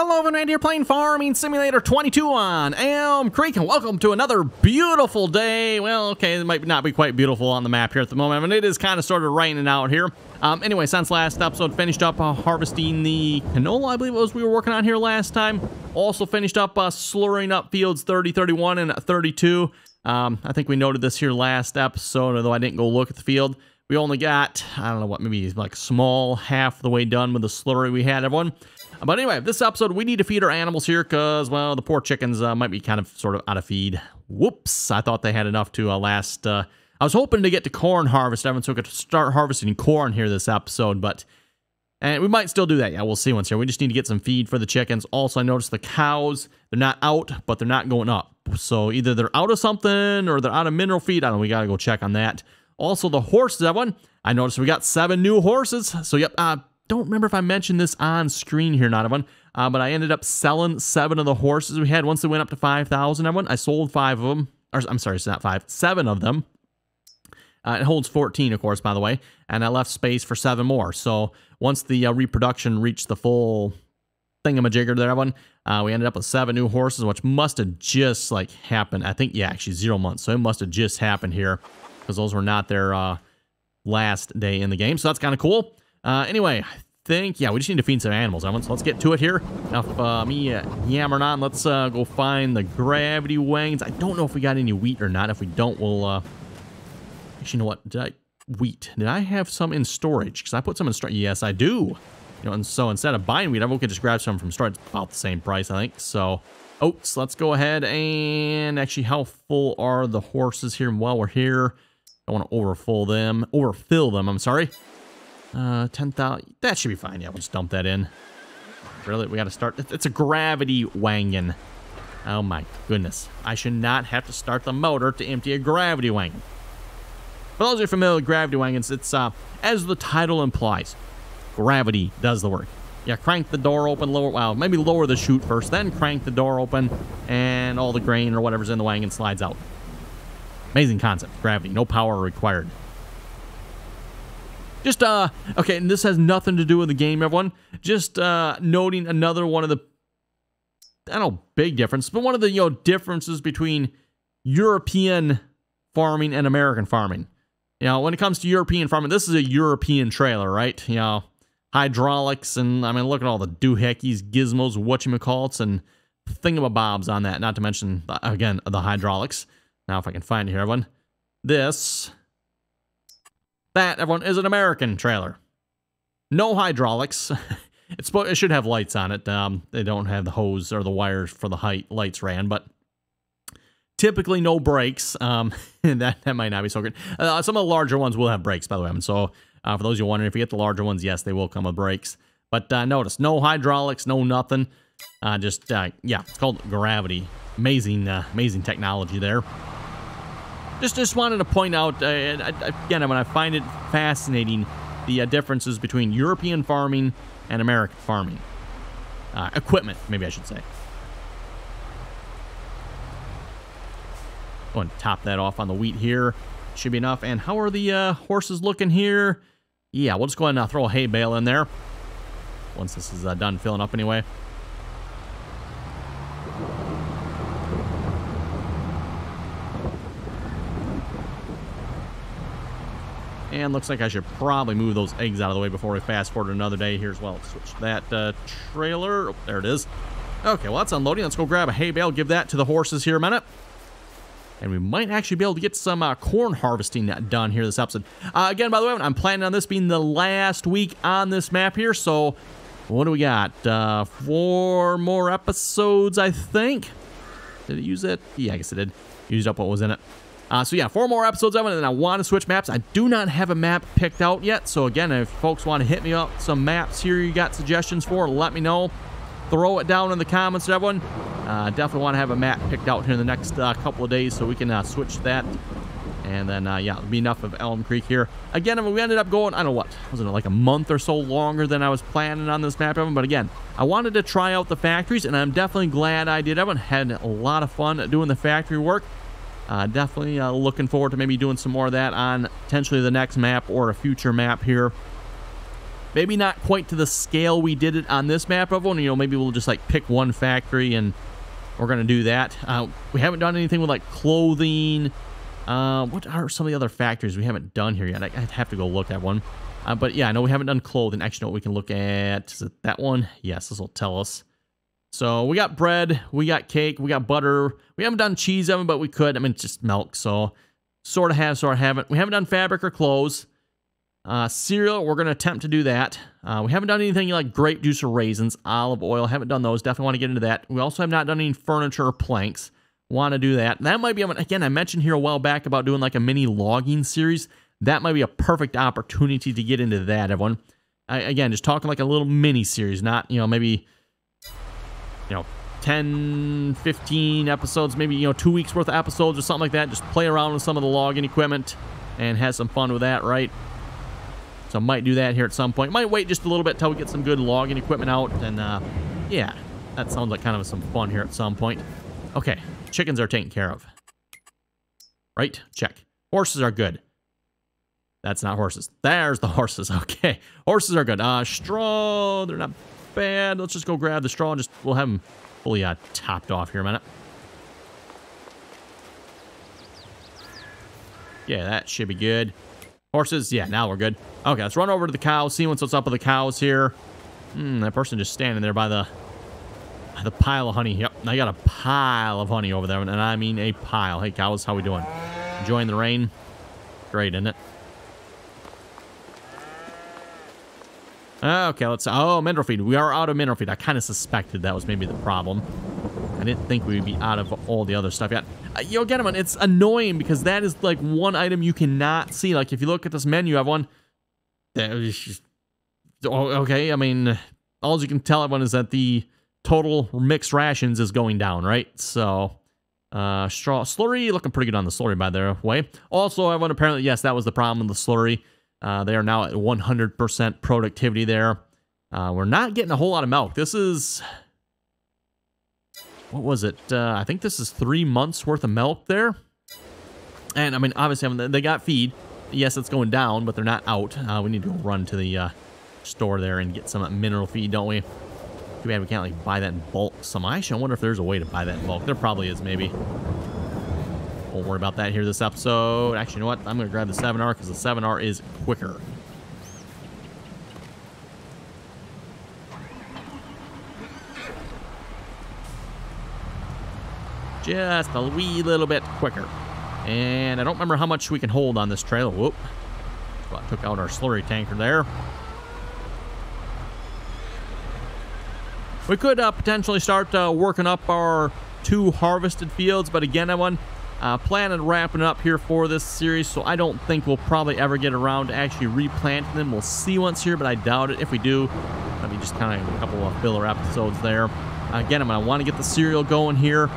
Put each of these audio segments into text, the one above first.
Hello everyone, here playing Farming Simulator 22 on Elm Creek, and welcome to another beautiful day. Well, okay, it might not be quite beautiful on the map here at the moment, but it is kind of sort of raining out here. Um, anyway, since last episode, finished up uh, harvesting the canola, I believe it was we were working on here last time. Also finished up uh, slurring up fields 30, 31, and 32. Um, I think we noted this here last episode, although I didn't go look at the field. We only got, I don't know what, maybe like small half the way done with the slurry we had, everyone. But anyway, this episode, we need to feed our animals here because, well, the poor chickens uh, might be kind of sort of out of feed. Whoops, I thought they had enough to uh, last. Uh, I was hoping to get to corn harvest, Evan, so we could start harvesting corn here this episode, but and we might still do that. Yeah, we'll see once here. We just need to get some feed for the chickens. Also, I noticed the cows, they're not out, but they're not going up. So either they're out of something or they're out of mineral feed. I don't know. We got to go check on that. Also, the horses, that one, I noticed we got seven new horses. So, yep, uh, don't remember if I mentioned this on screen here, not one, uh, but I ended up selling seven of the horses we had once they went up to 5,000. I sold five of them, or I'm sorry, it's not five, seven of them. Uh, it holds 14, of course, by the way, and I left space for seven more. So once the uh, reproduction reached the full thingamajigger there, one, uh, we ended up with seven new horses, which must have just like happened. I think, yeah, actually zero months. So it must have just happened here because those were not their uh, last day in the game. So that's kind of cool. Uh, anyway, I think, yeah, we just need to feed some animals. So let's get to it here. Enough uh, me uh, yammering on. Let's uh, go find the gravity wings. I don't know if we got any wheat or not. If we don't, we'll... Uh... Actually, you know what? Did I... Wheat. Did I have some in storage? Because I put some in storage. Yes, I do. You know, and so instead of buying wheat, I will just grab some from storage. It's about the same price, I think. So, oats. Let's go ahead and actually, how full are the horses here while we're here? I want to overfill them. Overfill them, I'm sorry. Uh, 10,000. That should be fine. Yeah, we'll just dump that in. Really? We got to start. It's a gravity wagon. Oh my goodness. I should not have to start the motor to empty a gravity wagon. For those who are familiar with gravity wagons, it's, uh, as the title implies, gravity does the work. Yeah, crank the door open, lower, well, maybe lower the chute first, then crank the door open, and all the grain or whatever's in the wagon slides out. Amazing concept, gravity, no power required. Just, uh, okay, and this has nothing to do with the game, everyone. Just, uh, noting another one of the, I don't know, big difference, but one of the, you know, differences between European farming and American farming. You know, when it comes to European farming, this is a European trailer, right? You know, hydraulics and, I mean, look at all the doohickeys, gizmos, whatchamacallits, and thingamabobs on that, not to mention, again, the hydraulics. Now, if I can find it here, everyone. This that, everyone, is an American trailer. No hydraulics. it's it should have lights on it. Um, they don't have the hose or the wires for the height lights ran, but typically no brakes. Um, that that might not be so good. Uh, some of the larger ones will have brakes, by the way. So, uh, for those you wondering, if you get the larger ones, yes, they will come with brakes. But uh, notice, no hydraulics, no nothing. Uh, just uh, yeah, it's called gravity. Amazing, uh, amazing technology there. Just just wanted to point out, uh, again, when I find it fascinating, the uh, differences between European farming and American farming. Uh, equipment, maybe I should say. Go and top that off on the wheat here. Should be enough. And how are the uh, horses looking here? Yeah, we'll just go ahead and uh, throw a hay bale in there. Once this is uh, done filling up anyway. And looks like I should probably move those eggs out of the way before we fast forward another day here as well. Switch that uh, trailer. Oh, there it is. Okay, well, that's unloading. Let's go grab a hay bale, give that to the horses here a minute. And we might actually be able to get some uh, corn harvesting done here this episode. Uh, again, by the way, I'm planning on this being the last week on this map here. So, what do we got? Uh, four more episodes, I think. Did it use it? Yeah, I guess it did. Used up what was in it. Uh, so yeah, four more episodes of it, and I want to switch maps. I do not have a map picked out yet, so again, if folks want to hit me up some maps here you got suggestions for, let me know. Throw it down in the comments, everyone. Uh, definitely want to have a map picked out here in the next uh, couple of days so we can uh, switch that. And then, uh, yeah, it'll be enough of Elm Creek here. Again, we ended up going, I don't know what, wasn't it like a month or so longer than I was planning on this map, everyone? But again, I wanted to try out the factories, and I'm definitely glad I did. Everyone had a lot of fun doing the factory work. Uh, definitely uh, looking forward to maybe doing some more of that on potentially the next map or a future map here. Maybe not quite to the scale we did it on this map, everyone. You know, maybe we'll just like pick one factory and we're going to do that. Uh, we haven't done anything with like clothing. Uh, what are some of the other factories we haven't done here yet? I, would have to go look at one. Uh, but yeah, I know we haven't done clothing. Actually, no, we can look at. Is it that one? Yes, this will tell us. So we got bread, we got cake, we got butter. We haven't done cheese oven, but we could. I mean, it's just milk. So sort of have, sort of haven't. We haven't done fabric or clothes. Uh, cereal, we're going to attempt to do that. Uh, we haven't done anything like grape juice or raisins, olive oil. Haven't done those. Definitely want to get into that. We also have not done any furniture or planks. Want to do that. That might be, again, I mentioned here a while back about doing like a mini logging series. That might be a perfect opportunity to get into that, everyone. I, again, just talking like a little mini series, not, you know, maybe, you know, 10, 15 episodes, maybe, you know, two weeks worth of episodes or something like that. Just play around with some of the logging equipment and have some fun with that, right? So might do that here at some point. Might wait just a little bit till we get some good logging equipment out. And uh, yeah, that sounds like kind of some fun here at some point. Okay, chickens are taken care of. Right? Check. Horses are good. That's not horses. There's the horses. Okay. Horses are good. Uh, straw, they're not bad. Let's just go grab the straw and just, we'll have them fully uh, topped off here a minute. Yeah, that should be good. Horses, yeah, now we're good. Okay, let's run over to the cows, see what's up with the cows here. Hmm, that person just standing there by the by the pile of honey. Yep, I got a pile of honey over there, and I mean a pile. Hey, cows, how we doing? Enjoying the rain? Great, isn't it? Okay, let's... Oh, mineral feed. We are out of mineral feed. I kind of suspected that was maybe the problem. I didn't think we would be out of all the other stuff yet. Uh, you know, Gentlemen, it's annoying because that is like one item you cannot see. Like if you look at this menu, I have one. Oh, okay, I mean, all you can tell everyone is that the total mixed rations is going down, right? So, uh, straw slurry looking pretty good on the slurry, by the way. Also, everyone apparently, yes, that was the problem with the slurry. Uh, they are now at 100% productivity there. Uh, we're not getting a whole lot of milk. This is what was it? Uh, I think this is three months worth of milk there. And I mean, obviously, I mean, they got feed. Yes, it's going down, but they're not out. Uh, we need to run to the uh, store there and get some mineral feed, don't we? Too bad we can't like buy that in bulk. Some actually, I wonder if there's a way to buy that in bulk. There probably is, maybe. Won't worry about that here this episode. Actually, you know what? I'm going to grab the 7R because the 7R is quicker. just a wee little bit quicker. And I don't remember how much we can hold on this trailer. Whoop. I took out our slurry tanker there. We could uh, potentially start uh, working up our two harvested fields, but again, everyone, uh, planning wrapping up here for this series, so I don't think we'll probably ever get around to actually replanting them. We'll see once here, but I doubt it. If we do, maybe just kind of a couple of filler episodes there. Again, I'm going to want to get the cereal going here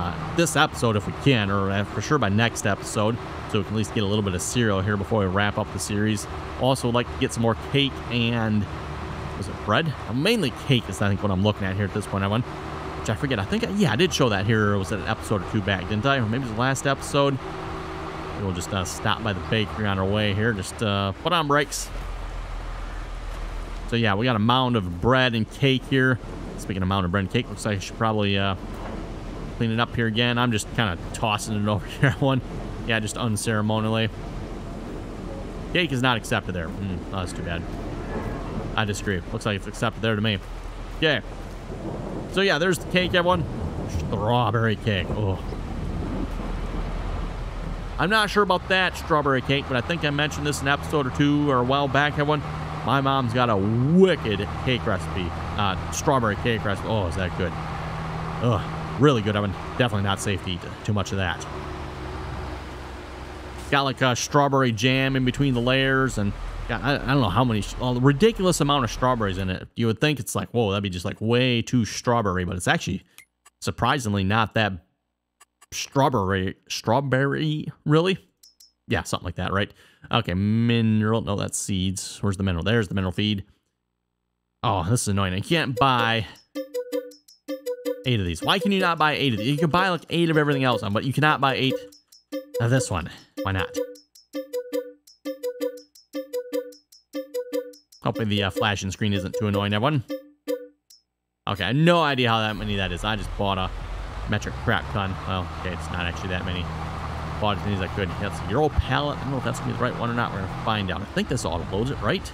uh, this episode if we can, or uh, for sure by next episode, so we can at least get a little bit of cereal here before we wrap up the series. Also, would like to get some more cake and was it bread? Uh, mainly cake is I think what I'm looking at here at this point. I went, which I forget. I think yeah, I did show that here. Was it an episode or two back, didn't I? Or maybe it was the last episode. We'll just uh, stop by the bakery on our way here. Just uh, put on brakes. So yeah, we got a mound of bread and cake here. Speaking of mound of bread and cake, looks like I should probably uh, clean it up here again. I'm just kind of tossing it over here one. Yeah, just unceremonially. Cake is not accepted there. Mm, oh, that's too bad. I disagree. Looks like it's accepted there to me. Okay. So yeah, there's the cake, everyone. Strawberry cake. Oh. I'm not sure about that strawberry cake, but I think I mentioned this in episode or two or a while back, everyone. My mom's got a wicked cake recipe. Uh, strawberry cake recipe. Oh, is that good? Ugh. Really good oven. Definitely not safe to eat too much of that. Got like a strawberry jam in between the layers and got, I, I don't know how many, ridiculous amount of strawberries in it. You would think it's like, whoa, that'd be just like way too strawberry, but it's actually surprisingly not that strawberry, strawberry, really? Yeah, something like that, right? Okay, mineral, no, that's seeds. Where's the mineral? There's the mineral feed. Oh, this is annoying. I can't buy eight of these. Why can you not buy eight of these? You can buy like eight of everything else, but you cannot buy eight of this one. Why not? Hopefully the uh, flashing screen isn't too annoying, everyone. Okay, I have no idea how that many that is. I just bought a metric crap ton. Well, okay, it's not actually that many. Bought as many as I could. That's a Euro pallet. I don't know if that's going to be the right one or not. We're going to find out. I think this auto loads it, right?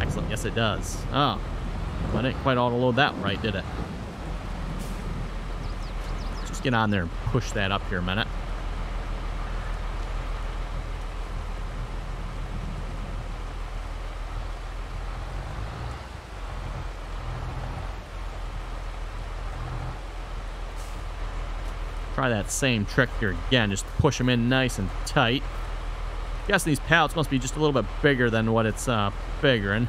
Excellent. Yes, it does. Oh, I didn't quite auto load that right, did it? Get on there and push that up here a minute. Try that same trick here again. Just push them in nice and tight. i Guessing these pallets must be just a little bit bigger than what it's uh, figuring.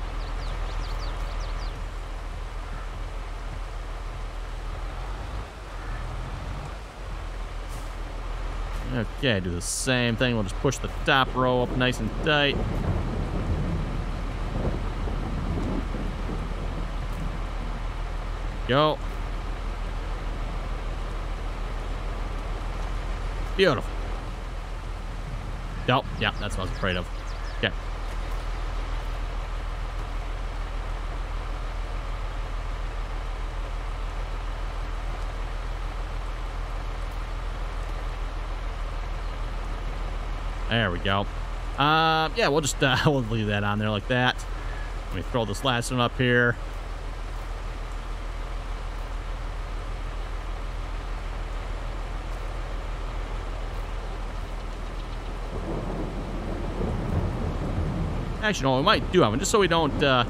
Okay, do the same thing. We'll just push the top row up nice and tight. Go. Beautiful. Nope. Yeah, that's what I was afraid of. Okay. There we go. Uh, yeah, we'll just uh, we'll leave that on there like that. Let me throw this last one up here. Actually, no, we might do one, just so we don't uh,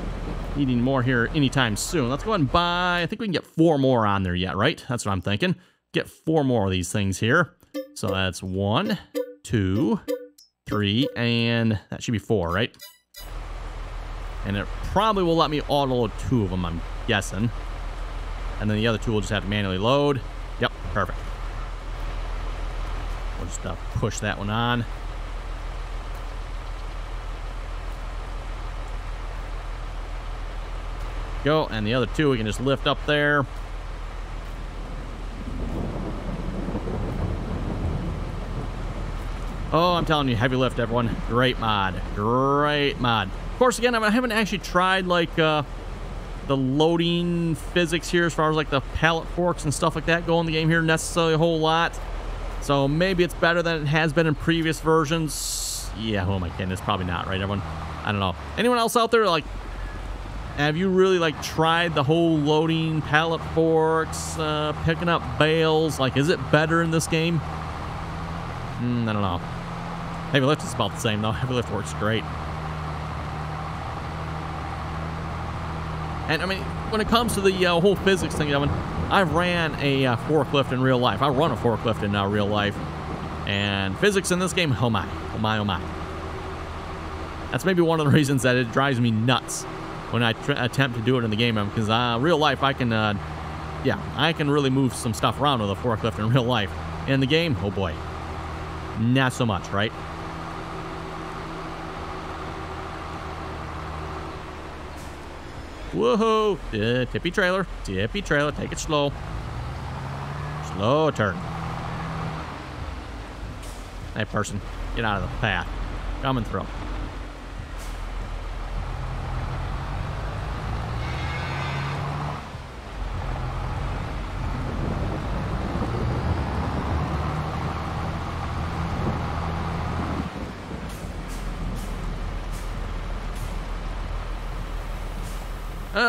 need any more here anytime soon. Let's go ahead and buy, I think we can get four more on there yet, right? That's what I'm thinking. Get four more of these things here. So that's one, two, three, and that should be four, right? And it probably will let me auto load two of them, I'm guessing. And then the other two will just have to manually load. Yep, perfect. We'll just uh, push that one on. Go, and the other two we can just lift up there. Oh, I'm telling you, heavy lift, everyone. Great mod. Great mod. Of course, again, I haven't actually tried, like, uh, the loading physics here as far as, like, the pallet forks and stuff like that go in the game here necessarily a whole lot. So maybe it's better than it has been in previous versions. Yeah, who am I kidding? It's probably not, right, everyone? I don't know. Anyone else out there, like, have you really like tried the whole loading pallet forks, uh, picking up bales? Like, is it better in this game? Mm, I don't know. Heavy lift is about the same though. Heavy lift works great. And I mean, when it comes to the uh, whole physics thing, I mean, I ran a uh, forklift in real life. I run a forklift in uh, real life. And physics in this game, oh my, oh my, oh my. That's maybe one of the reasons that it drives me nuts when I attempt to do it in the game because uh, real life I can, uh, yeah, I can really move some stuff around with a forklift in real life. In the game, oh boy, not so much, right? Whoa, uh, tippy trailer, tippy trailer, take it slow. Slow turn. Hey person, get out of the path. Coming through.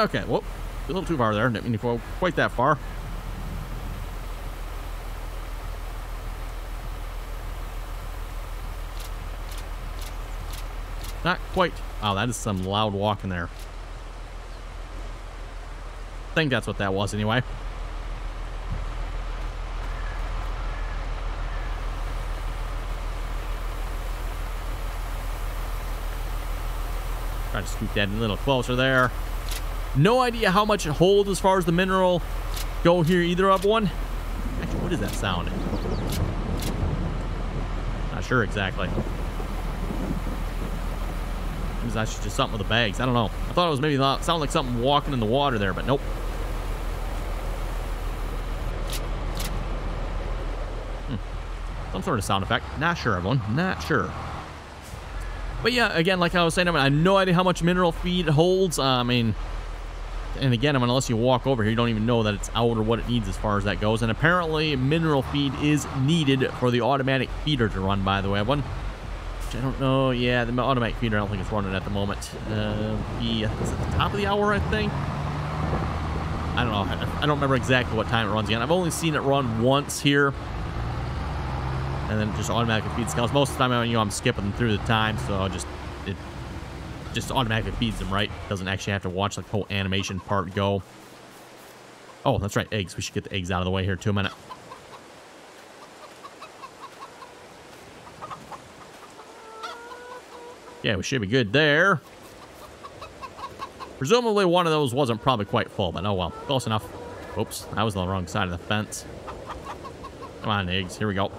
Okay, well, a little too far there. Didn't mean to go quite that far. Not quite. Oh, that is some loud walking there. I think that's what that was anyway. Try to scoot that a little closer there. No idea how much it holds as far as the mineral go here either of one. Actually, what is that sound? Not sure exactly. Maybe that's just something with the bags. I don't know. I thought it was maybe not, sound like something walking in the water there, but nope. Hmm. Some sort of sound effect. Not sure, everyone. Not sure. But yeah, again, like I was saying, I, mean, I have no idea how much mineral feed it holds. Uh, I mean, and again, I mean, unless you walk over here, you don't even know that it's out or what it needs as far as that goes. And apparently, mineral feed is needed for the automatic feeder to run, by the way. One, I don't know. Yeah, the automatic feeder, I don't think it's running at the moment. Uh, the, is at the top of the hour, I think? I don't know. I don't remember exactly what time it runs again. I've only seen it run once here. And then just automatically feeds cows. Most of the time, you know, I'm skipping through the time, so I'll just it just automatically feeds them, right? Doesn't actually have to watch like the whole animation part go. Oh, that's right, eggs. We should get the eggs out of the way here too a minute. Yeah, we should be good there. Presumably one of those wasn't probably quite full, but oh well. Close enough. Oops, I was on the wrong side of the fence. Come on, eggs. Here we go.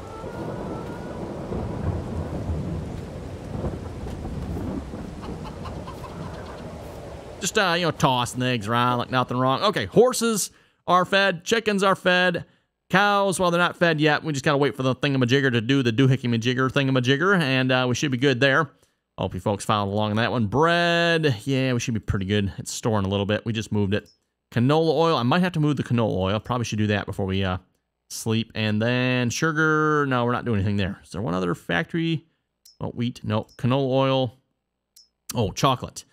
Just, uh, you know, tossing eggs around like nothing wrong. Okay, horses are fed. Chickens are fed. Cows, well, they're not fed yet. We just got to wait for the thingamajigger to do the doohickey-majigger thingamajigger, and uh, we should be good there. Hope you folks followed along on that one. Bread, yeah, we should be pretty good. It's storing a little bit. We just moved it. Canola oil, I might have to move the canola oil. Probably should do that before we uh, sleep. And then sugar, no, we're not doing anything there. Is there one other factory? Oh, wheat, no. Canola oil. Oh, chocolate.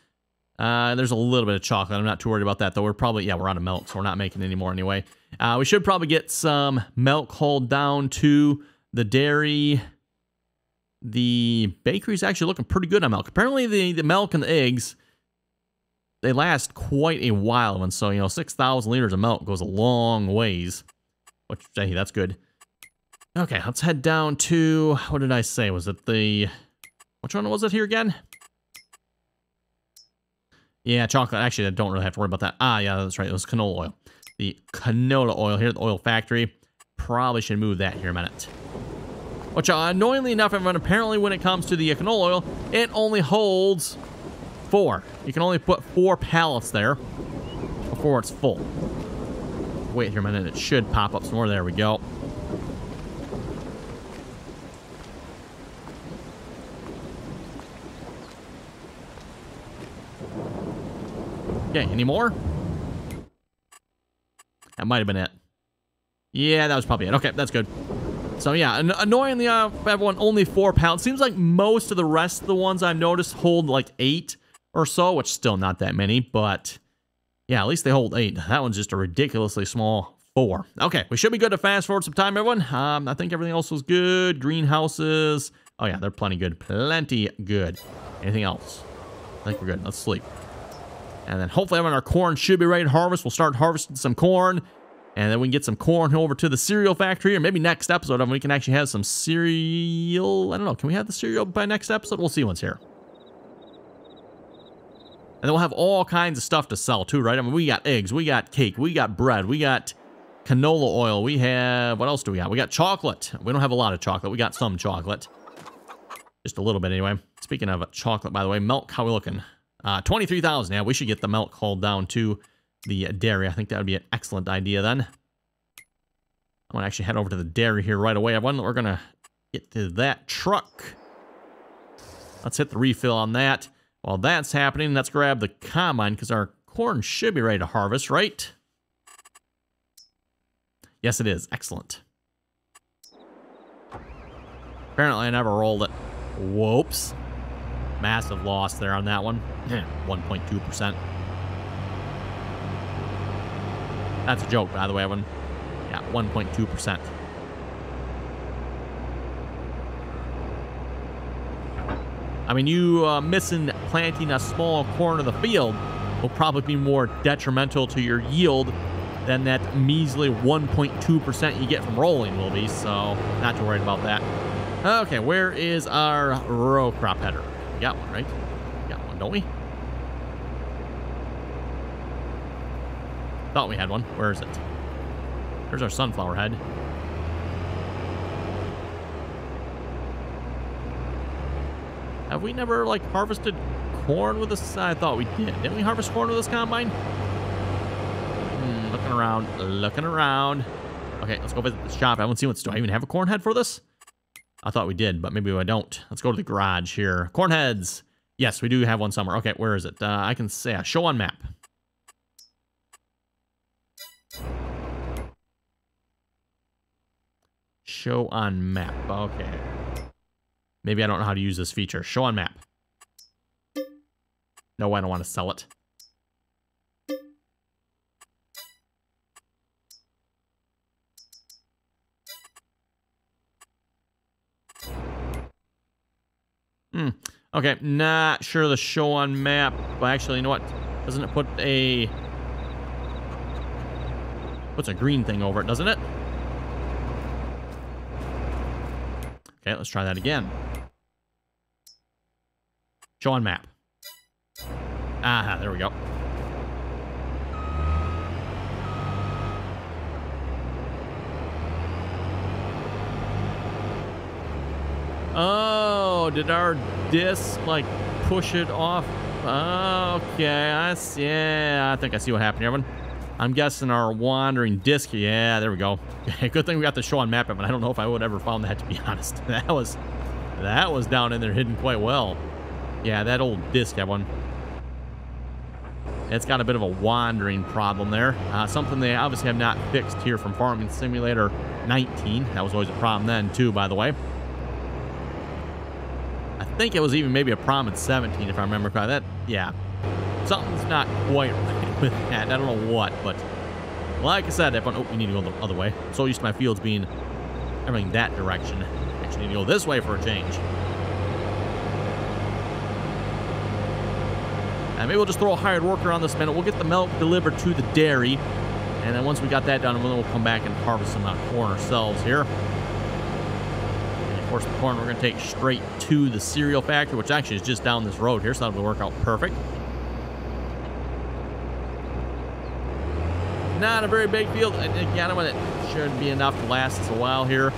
Uh, there's a little bit of chocolate. I'm not too worried about that, though. We're probably, yeah, we're out of milk, so we're not making any more anyway. Uh, we should probably get some milk hauled down to the dairy. The bakery's actually looking pretty good on milk. Apparently, the, the milk and the eggs, they last quite a while. And so, you know, 6,000 liters of milk goes a long ways. Which, hey, that's good. Okay, let's head down to, what did I say? Was it the, which one was it here again? Yeah, chocolate. Actually, I don't really have to worry about that. Ah, yeah, that's right. It was canola oil. The canola oil here at the oil factory. Probably should move that here a minute. Which, uh, annoyingly enough, everyone, apparently when it comes to the canola oil, it only holds four. You can only put four pallets there before it's full. Wait here a minute. It should pop up some more. There we go. Okay, any more? That might have been it. Yeah, that was probably it. Okay, that's good. So yeah, an annoyingly, uh, everyone only four pounds. Seems like most of the rest of the ones I've noticed hold like eight or so, which is still not that many, but yeah, at least they hold eight. That one's just a ridiculously small four. Okay, we should be good to fast forward some time, everyone. Um, I think everything else was good. Greenhouses. Oh yeah, they're plenty good. Plenty good. Anything else? I think we're good. Let's sleep. And then hopefully when our corn should be ready to harvest, we'll start harvesting some corn. And then we can get some corn over to the cereal factory. Or maybe next episode, and we can actually have some cereal. I don't know. Can we have the cereal by next episode? We'll see once here. And then we'll have all kinds of stuff to sell too, right? I mean, we got eggs, we got cake, we got bread, we got canola oil, we have, what else do we got? We got chocolate. We don't have a lot of chocolate. We got some chocolate. Just a little bit anyway. Speaking of chocolate, by the way, milk, how we looking? Uh, 23,000. Yeah, we should get the milk hauled down to the dairy. I think that would be an excellent idea then. I'm going to actually head over to the dairy here right away. Everyone, we're going to get to that truck. Let's hit the refill on that. While that's happening, let's grab the combine because our corn should be ready to harvest, right? Yes, it is. Excellent. Apparently, I never rolled it. Whoops. Massive loss there on that one. 1.2%. That's a joke, by the way, Evan. Yeah, 1.2%. I mean, you uh, missing planting a small corner of the field will probably be more detrimental to your yield than that measly 1.2% you get from rolling will be, so not too worried about that. Okay, where is our row crop header? Got one, right? got one, don't we? Thought we had one. Where is it? There's our sunflower head. Have we never, like, harvested corn with this? I thought we did. Didn't we harvest corn with this combine? Hmm, looking around. Looking around. Okay, let's go visit the shop. I haven't seen what's... Do I even have a corn head for this? I thought we did, but maybe I don't. Let's go to the garage here. Cornheads. Yes, we do have one somewhere. Okay, where is it? Uh, I can say, uh, show on map. Show on map. Okay. Maybe I don't know how to use this feature. Show on map. No, I don't want to sell it. Hmm. Okay, not sure the show on map. But actually, you know what? Doesn't it put a... Puts a green thing over it, doesn't it? Okay, let's try that again. Show on map. Ah, there we go. Oh, did our disc like push it off? okay, I see. Yeah, I think I see what happened, everyone. I'm guessing our wandering disc. Yeah, there we go. Good thing we got the show on map, but I don't know if I would ever found that to be honest. That was that was down in there hidden quite well. Yeah, that old disc, everyone. It's got a bit of a wandering problem there. Uh, something they obviously have not fixed here from Farming Simulator 19. That was always a problem then, too, by the way. I think it was even maybe a prom in 17, if I remember correctly. That, yeah, something's not quite right with that. I don't know what, but like I said, everyone, oh, we need to go the other way. so used to my fields being everything that direction. Actually need to go this way for a change. And maybe we'll just throw a hired worker on this minute. We'll get the milk delivered to the dairy. And then once we got that done, then we'll come back and harvest some corn ourselves here. Course, the corn we're going to take straight to the cereal factory, which actually is just down this road here, so that'll work out perfect. Not a very big field. And again, it should be enough to last us a while here.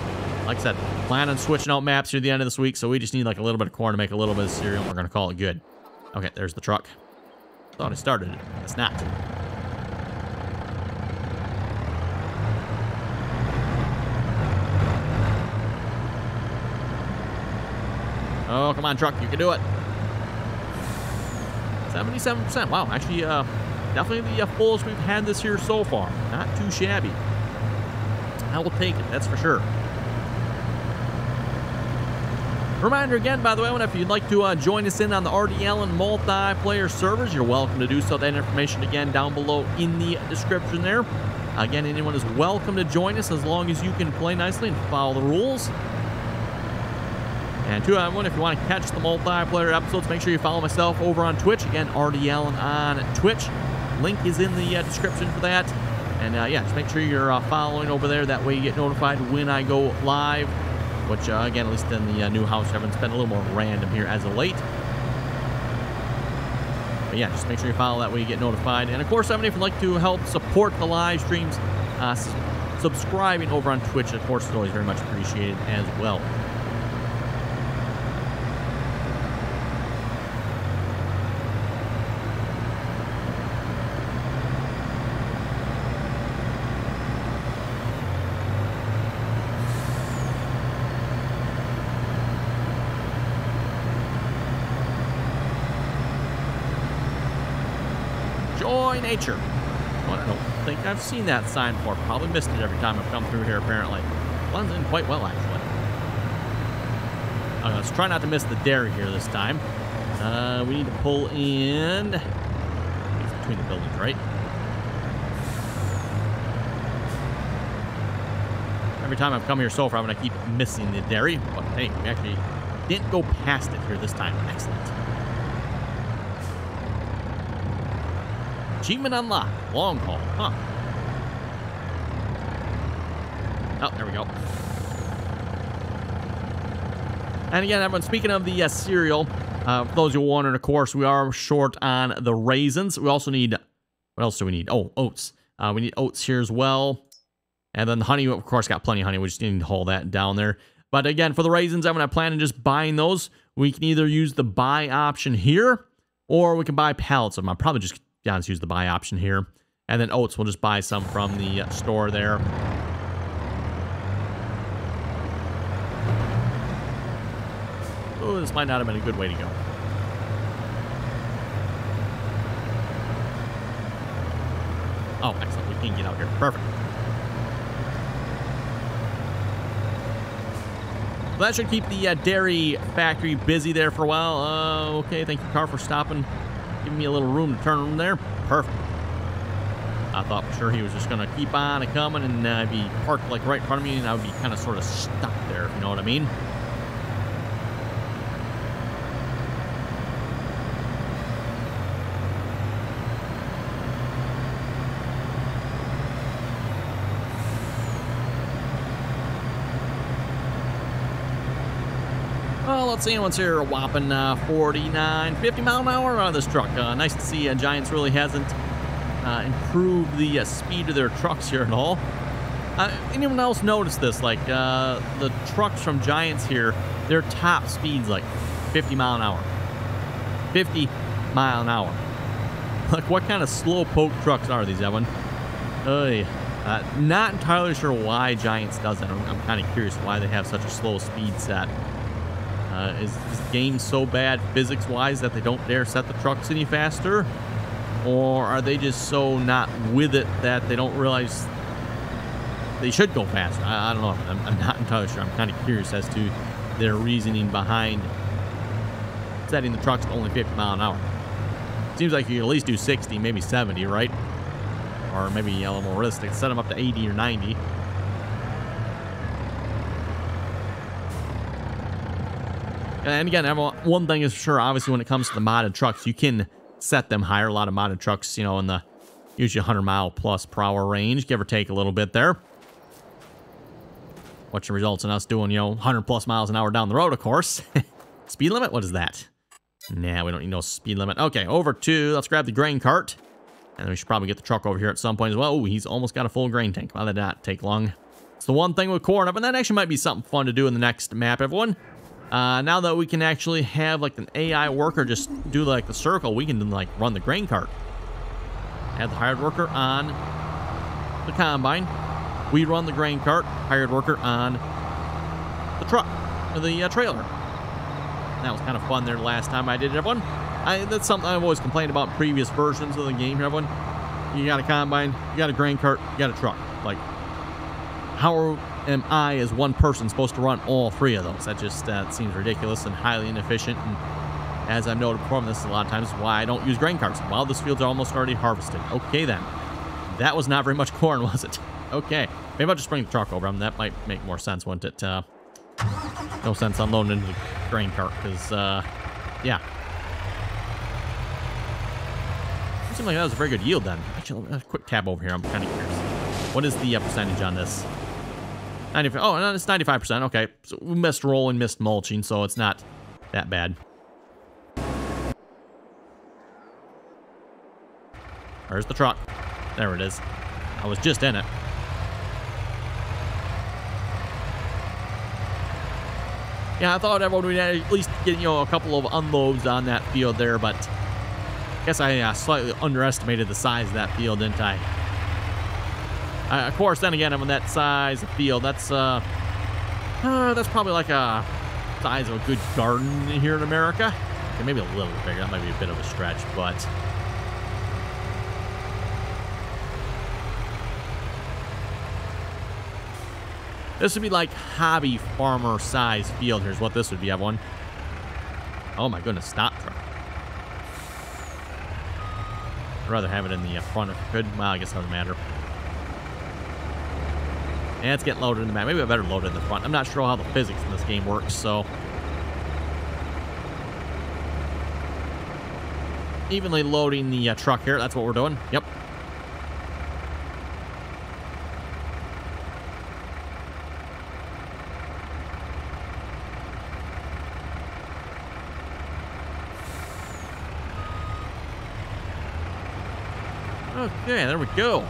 Like I said, plan on switching out maps through the end of this week, so we just need like a little bit of corn to make a little bit of cereal, and we're going to call it good. Okay, there's the truck. Thought I started it. It's not. Oh, come on, truck. You can do it. 77%. Wow, actually, uh, definitely the uh, fullest we've had this year so far. Not too shabby. I will take it, that's for sure. Reminder again, by the way, if you'd like to uh, join us in on the RDAllen multiplayer servers, you're welcome to do so. That information again down below in the description there. Again, anyone is welcome to join us as long as you can play nicely and follow the rules. And to everyone, if you want to catch the multiplayer episodes, make sure you follow myself over on Twitch. Again, RDAllen on Twitch. Link is in the uh, description for that. And uh, yeah, just make sure you're uh, following over there. That way you get notified when I go live which uh, again, at least in the uh, new house, everyone's been a little more random here as of late. But yeah, just make sure you follow that way you get notified. And of course, if you'd like to help support the live streams, uh, subscribing over on Twitch, of course, is always very much appreciated as well. Nature. I don't think I've seen that sign before. Probably missed it every time I've come through here, apparently. Blends in quite well, actually. Okay, let's try not to miss the dairy here this time. Uh, we need to pull in... It's between the buildings, right? Every time I've come here so far, I'm going to keep missing the dairy. But hey, we actually didn't go past it here this time. Excellent. Achievement unlocked. Long haul, huh? Oh, there we go. And again, everyone, speaking of the uh, cereal, uh, for those who are wondering, of course, we are short on the raisins. We also need, what else do we need? Oh, oats. Uh, we need oats here as well. And then the honey, of course, got plenty of honey. We just need to haul that down there. But again, for the raisins, I'm going to plan on just buying those. We can either use the buy option here, or we can buy pallets of them. I'll probably just Giannis used the buy option here. And then Oats, we'll just buy some from the store there. Oh, this might not have been a good way to go. Oh, excellent. We can get out here. Perfect. So that should keep the uh, dairy factory busy there for a while. Uh, okay, thank you, car, for stopping. Giving me a little room to turn there. Perfect. I thought for sure he was just going to keep on and coming and uh, be parked like right in front of me and I would be kind of sort of stuck there, if you know what I mean. Well, let's see what's here. A whopping uh, 49, 50 mile an hour of this truck. Uh, nice to see uh, Giants really hasn't uh, improved the uh, speed of their trucks here at all. Uh, anyone else notice this? Like the trucks from Giants here, their top speed's like 50 mile an hour. 50 mile an hour. Like what kind of slow poke trucks are these, Evan? Uh, not entirely sure why Giants does that. I'm, I'm kind of curious why they have such a slow speed set. Uh, is this game so bad physics-wise that they don't dare set the trucks any faster? Or are they just so not with it that they don't realize they should go faster? I, I don't know. I'm, I'm, not entirely sure. I'm kind of curious as to their reasoning behind setting the trucks to only 50 mile an hour. Seems like you could at least do 60, maybe 70, right? Or maybe a little more realistic, set them up to 80 or 90. And again, everyone, one thing is for sure, obviously, when it comes to the modded trucks, you can set them higher. A lot of modded trucks, you know, in the usually 100 mile plus per hour range, give or take a little bit there. Which results in us doing, you know, 100 plus miles an hour down the road, of course. speed limit? What is that? Nah, we don't need no speed limit. Okay, over to, let's grab the grain cart. And we should probably get the truck over here at some point as well. Oh, he's almost got a full grain tank. That did not take long. It's the one thing with corn up, and that actually might be something fun to do in the next map, everyone. Uh, now that we can actually have like an AI worker just do like the circle, we can like run the grain cart. Have the hired worker on the combine. We run the grain cart, hired worker on the truck, or the uh, trailer. That was kind of fun there the last time I did it, everyone. I, that's something I've always complained about previous versions of the game, everyone. You got a combine, you got a grain cart, you got a truck. Like, how am I, as one person, supposed to run all three of those? That just uh, seems ridiculous and highly inefficient. And as I've noted before, this a lot of times, why I don't use grain carts. While this field's almost already harvested. Okay, then. That was not very much corn, was it? Okay. Maybe I'll just bring the truck over. them. that might make more sense, wouldn't it? Uh, no sense unloading into the grain cart, because, uh, yeah. It like that was a very good yield then. Actually, a quick tab over here. I'm kind of curious. What is the uh, percentage on this? 95. Oh, no, it's 95%. Okay. So we missed rolling, missed mulching, so it's not that bad. Where's the truck? There it is. I was just in it. Yeah, I thought everyone would at least get, you know, a couple of unloads on that field there, but I guess I uh, slightly underestimated the size of that field, didn't I? Uh, of course, then again, I'm in that size of field. That's uh, uh, that's probably like a size of a good garden here in America. Okay, maybe a little bigger. That might be a bit of a stretch, but this would be like hobby farmer size field. Here's what this would be. I have one. Oh my goodness! Stop truck. I'd rather have it in the front if I could. Well, I guess it doesn't matter. And it's getting loaded in the back. Maybe I better load it in the front. I'm not sure how the physics in this game works, so... Evenly loading the uh, truck here. That's what we're doing. Yep. Okay, there we go.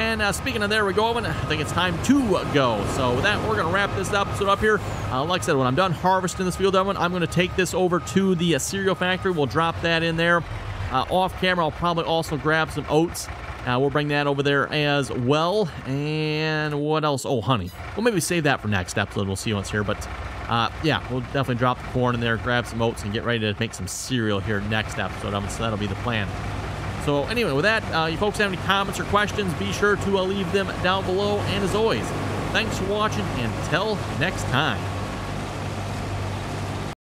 And uh, speaking of there we go, I think it's time to go. So with that, we're going to wrap this episode up here. Uh, like I said, when I'm done harvesting this field, I'm going to take this over to the uh, cereal factory. We'll drop that in there. Uh, off camera, I'll probably also grab some oats Uh, we'll bring that over there as well. And what else? Oh, honey. We'll maybe save that for next episode. We'll see what's here. But uh, yeah, we'll definitely drop the corn in there, grab some oats, and get ready to make some cereal here next episode. So that'll be the plan. So anyway, with that, uh, you folks have any comments or questions, be sure to uh, leave them down below. And as always, thanks for watching, and until next time.